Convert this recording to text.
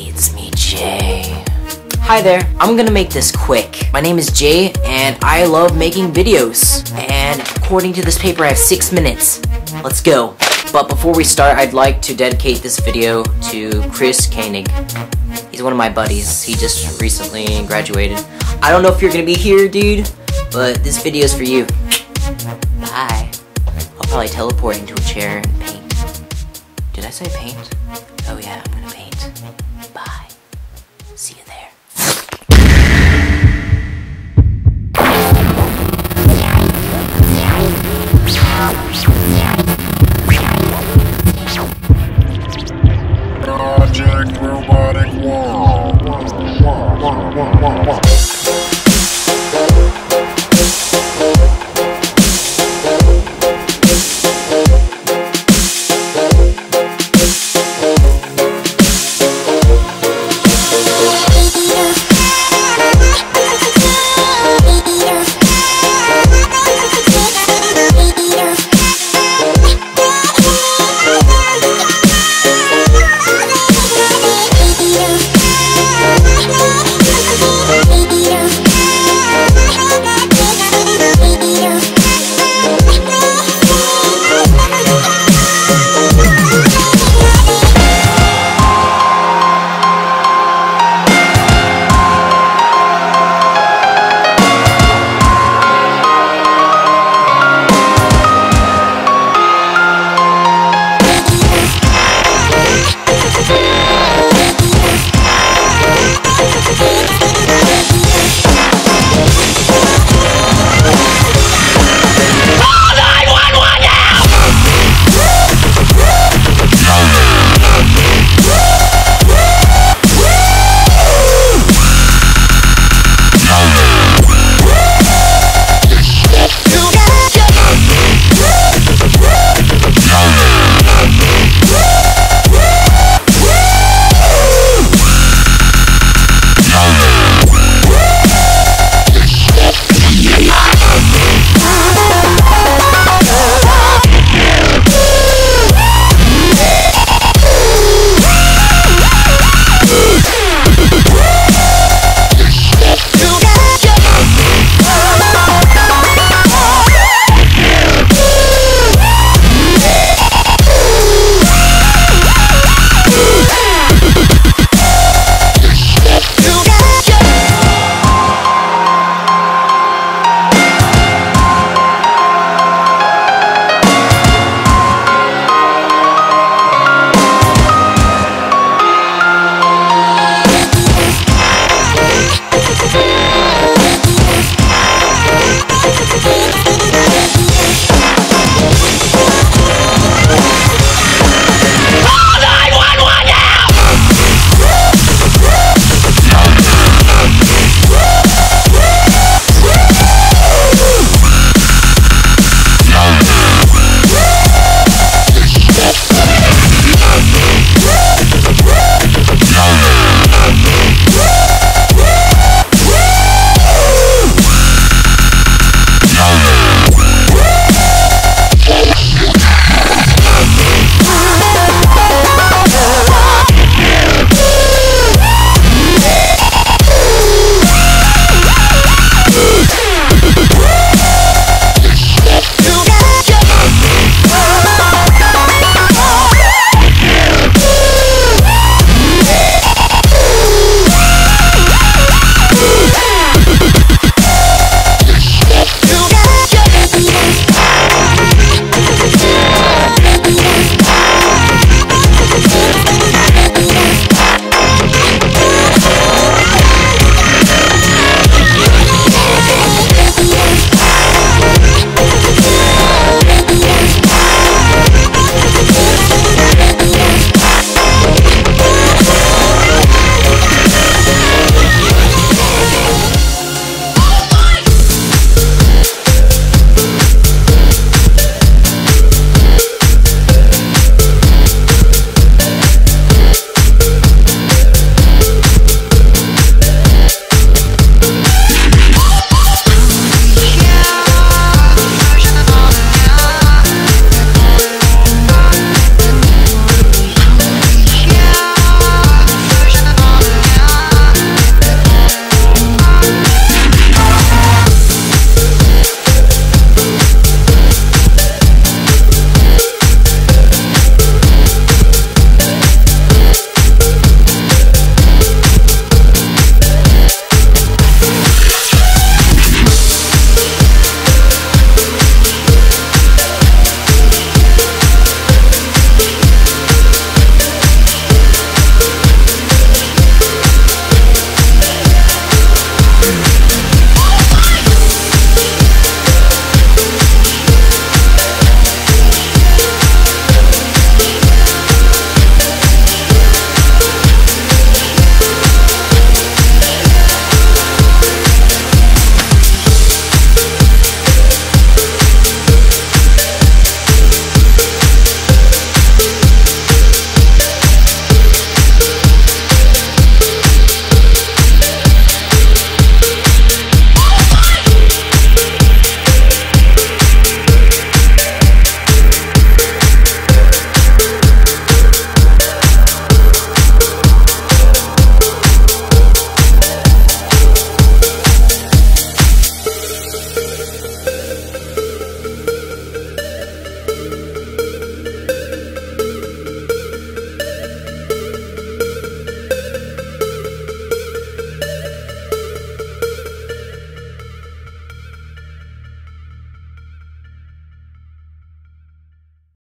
It's me, Jay. Hi there, I'm gonna make this quick. My name is Jay, and I love making videos. And according to this paper, I have six minutes. Let's go. But before we start, I'd like to dedicate this video to Chris Koenig. He's one of my buddies. He just recently graduated. I don't know if you're gonna be here, dude, but this video is for you. Bye. I'll probably teleport into a chair and paint. Did I say paint? Oh yeah, I'm gonna paint. See you there.